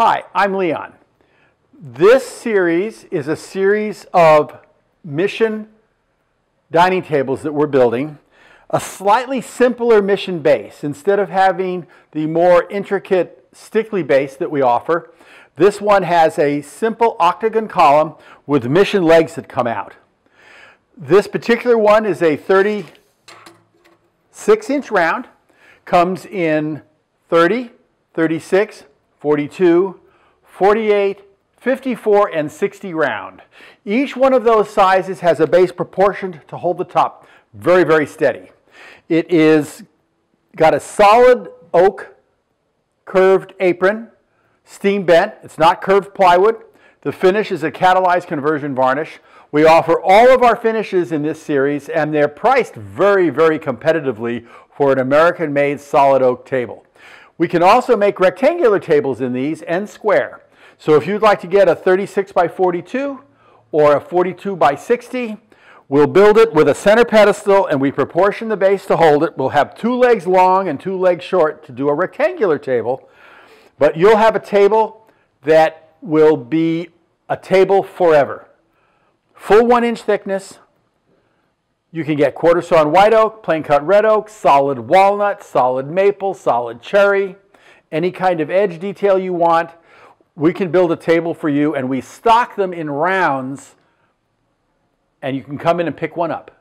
Hi, I'm Leon. This series is a series of mission dining tables that we're building, a slightly simpler mission base. Instead of having the more intricate Stickley base that we offer, this one has a simple octagon column with mission legs that come out. This particular one is a 36 inch round, comes in 30, 36, 42, 48, 54, and 60 round. Each one of those sizes has a base proportioned to hold the top very, very steady. It is got a solid oak curved apron, steam bent. It's not curved plywood. The finish is a catalyzed conversion varnish. We offer all of our finishes in this series and they're priced very, very competitively for an American-made solid oak table. We can also make rectangular tables in these and square. So if you'd like to get a 36 by 42 or a 42 by 60, we'll build it with a center pedestal and we proportion the base to hold it. We'll have two legs long and two legs short to do a rectangular table, but you'll have a table that will be a table forever. Full one inch thickness. You can get quarter sawn white oak, plain cut red oak, solid walnut, solid maple, solid cherry, any kind of edge detail you want we can build a table for you and we stock them in rounds and you can come in and pick one up.